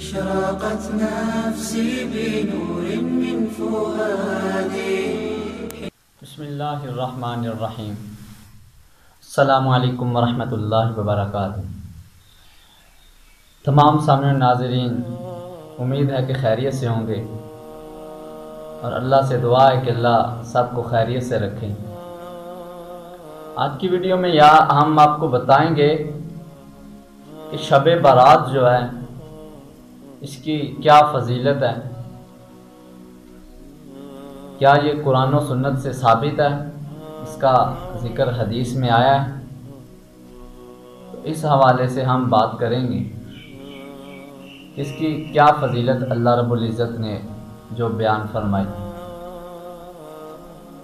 أشرقت نفسي بنور من فؤادي. بسم اللہ الرحمن الرحیم. السلام علیکم ورحمۃ اللہ وبرکاتہ. تمام سامنے ناظرین، امید ہے کہ خیریت سے ہوں گے۔ اور اللہ سے دعا ہے کہ اللہ سب کو خیریت سے رکھیں آج کی ویڈیو میں یا ہم آپ کو بتائیں گے کہ شب بارات جو ہے اس کی کیا فضیلت ہے؟ کیا یہ قرآن و سنت سے ثابت ہے؟ اس کا ذکر حدیث میں آیا ہے۔ تو اس حوالے سے ہم بات کریں گے اس کی کیا فضیلت اللہ رب العزت نے جو بیان فرمائی۔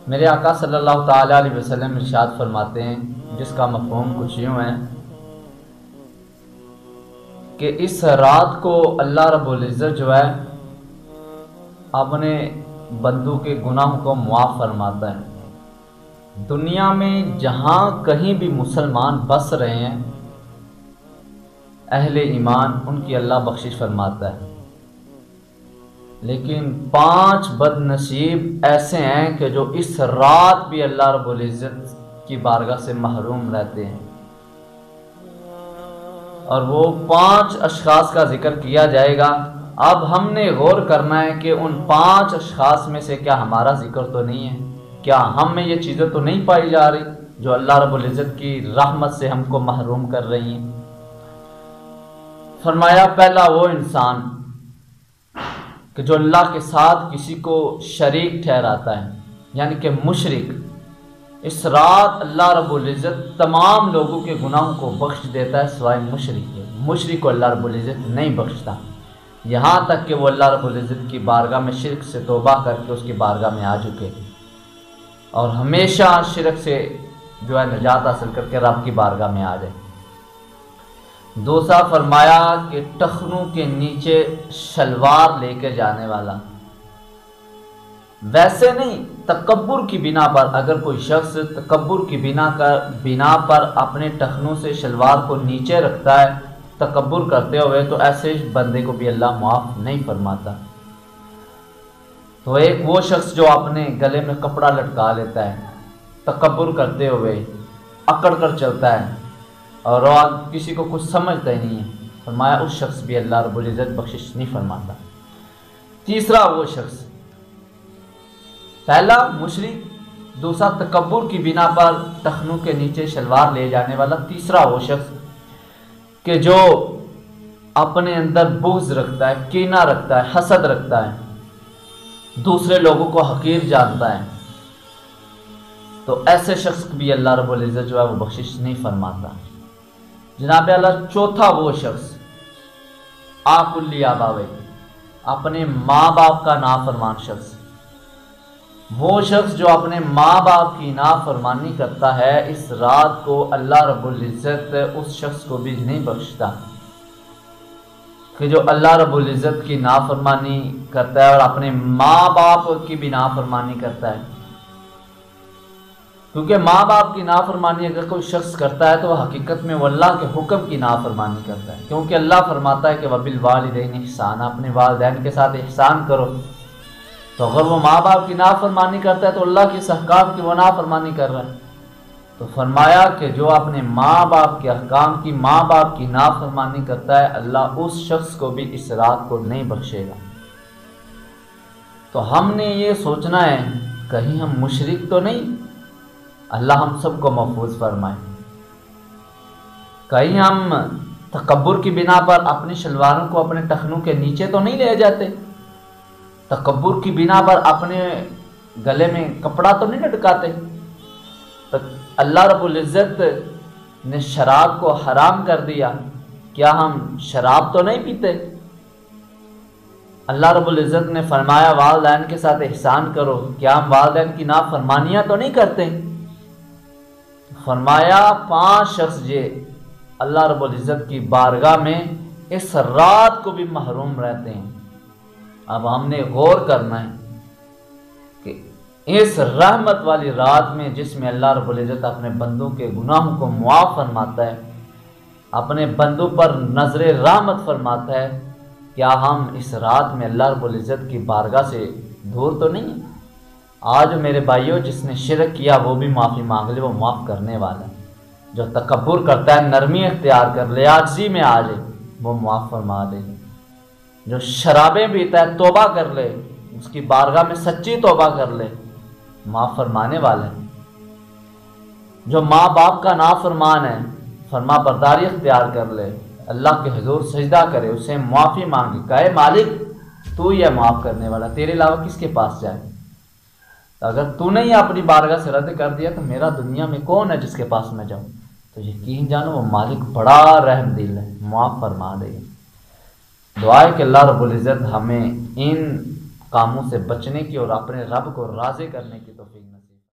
میرے آقا صلی اللہ تعالیٰ علیہ وسلم ارشاد فرماتے ہیں، جس کا مفہوم کچھ یوں ہے کہ اس رات کو اللہ رب العزت جو ہے، اپنے بندو کے گناہ کو معاف فرماتا ہے۔ دنیا میں جہاں کہیں بھی مسلمان بس رہے ہیں، اہل ایمان ان کی اللہ بخشش فرماتا ہے۔ لیکن پانچ بد نصیب ایسے ہیں کہ جو اس رات بھی اللہ رب العزت کی بارگاہ سے محروم رہتے ہیں۔ اور وہ پانچ اشخاص کا ذکر کیا جائے گا۔ اب ہم نے غور کرنا ہے کہ ان پانچ اشخاص میں سے کیا ہمارا ذکر تو نہیں ہے۔ کیا ہم میں یہ چیزیں تو نہیں پائی جا رہی جو اللہ رب العزت کی رحمت سے ہم کو محروم کر رہی ہیں؟ فرمایا، پہلا وہ انسان کہ جو اللہ کے ساتھ کسی کو شریک ٹھہراتا ہے یعنی کہ مشرک۔ اس رات اللہ رب العزت تمام لوگوں کے گناہوں کو بخش دیتا ہے سوائے مشرق کے۔ مشرق کو اللہ رب العزت نہیں بخشتا۔ یہاں تک کہ وہ اللہ رب العزت کی بارگاہ میں شرک سے توبہ کر کے اس کی بارگاہ میں آ چکے۔ اور ہمیشہ شرک سے جو ہے نجات حاصل کر کے رب کی بارگاہ میں آ جائے۔ دوسرا فرمایا کہ ٹخنوں کے نیچے شلوار لے کے جانے والا۔ ویسے نہیں، تکبر کی بنا پر اگر کوئی شخص تکبر کی بنا کر بنا پر اپنے ٹخنوں سے شلوار کو نیچے رکھتا ہے، تکبر کرتے ہوئے تو ایسے بندے کو بھی اللہ معاف نہیں فرماتا۔ تو ایک وہ شخص جو اپنے گلے میں کپڑا لٹکا لیتا ہے، تکبر کرتے ہوئے اکڑ کر چلتا ہے اور کسی کو کچھ سمجھتا ہی نہیں ہے۔ فرمایا، اس شخص بھی اللہ رب العزت بخشش نہیں فرماتا۔ تیسرا وہ شخص پہلا مشرق، دوسرا تکبر کی بنا پر تخنوں کے نیچے شلوار لے جانے والا، تیسرا وہ شخص کہ جو اپنے اندر بغض رکھتا ہے، کینہ رکھتا ہے، حسد رکھتا ہے۔ دوسرے لوگوں کو حقیر جانتا ہے۔ تو ایسے شخص بھی اللہ رب العزت جو ہے، وہ بخشش نہیں فرماتا۔ جناب اللہ، چوتھا وہ شخص آپ الباوے اپنے ماں باپ کا نافرمان شخص۔ وہ شخص جو اپنے ماں باپ کی نافرمانی کرتا ہے، اس رات کو اللہ رب العزت اس شخص کو بھی نہیں بخشتا۔ کہ جو اللہ رب العزت کی نافرمانی کرتا ہے اور اپنے ماں باپ کی بھی نافرمانی کرتا ہے۔ کیونکہ ماں باپ کی نافرمانی اگر کوئی شخص کرتا ہے تو وہ حقیقت میں وہ اللہ کے حکم کی نافرمانی کرتا ہے۔ کیونکہ اللہ فرماتا ہے کہ وبل والدین احسان اپنے والدین کے ساتھ احسان کرو۔ تو اگر وہ ماں باپ کی نافرمانی کرتا ہے تو اللہ کی احکام کی وہ نافرمانی کر رہا ہے۔ تو فرمایا کہ جو اپنے ماں باپ کے احکام کی ماں باپ کی نافرمانی کرتا ہے، اللہ اس شخص کو بھی اس رات کو نہیں بخشے گا۔ تو ہم نے یہ سوچنا ہے، کہیں ہم مشرق تو نہیں؟ اللہ ہم سب کو محفوظ فرمائے۔ کہیں ہم تکبر کی بنا پر اپنی شلواروں کو اپنے ٹخنوں کے نیچے تو نہیں لے جاتے؟ تکبر کی بنا پر اپنے گلے میں کپڑا تو نہیں لٹکاتے؟ اللہ رب العزت نے شراب کو حرام کر دیا، کیا ہم شراب تو نہیں پیتے؟ اللہ رب العزت نے فرمایا، والدین کے ساتھ احسان کرو، کیا ہم والدین کی نافرمانیاں تو نہیں کرتے؟ فرمایا، پانچ شخص یہ اللہ رب العزت کی بارگاہ میں اس رات کو بھی محروم رہتے ہیں۔ اب ہم نے غور کرنا ہے کہ اس رحمت والی رات میں جس میں اللہ رب العزت اپنے بندوں کے گناہوں کو معاف فرماتا ہے، اپنے بندوں پر نظر رحمت فرماتا ہے، کیا ہم اس رات میں اللہ رب العزت کی بارگاہ سے دور تو نہیں ہیں؟ آج میرے بھائیوں، جس نے شرک کیا، وہ بھی معافی مانگ لے، وہ معاف کرنے والا ہے۔ جو تکبر کرتا ہے، نرمی اختیار کر لے آجزی میں آ جائے، وہ معاف فرما دے۔ جو شرابیں پیتا ہے، توبہ کر لے۔ اس کی بارگاہ میں سچی توبہ کر لے۔ معاف فرمانے والے جو ماں باپ کا نافرمان ہے، فرما برداری اختیار کر لے۔ اللہ کے حضور سجدہ کرے، اسے معافی مانگے۔ کہے، مالک، تو یہ معاف کرنے والا، تیرے علاوہ کس کے پاس جائے؟ اگر تو نے اپنی بارگاہ سے رد کر دیا، تو میرا دنیا میں کون ہے جس کے پاس میں جاؤں؟ تو یقین جانو، وہ مالک بڑا رحم دل ہے۔ معاف فرما دے۔ دعا ہے کہ اللہ رب العزت ہمیں ان کاموں سے بچنے کی اور اپنے رب کو راضی کرنے کی توفیق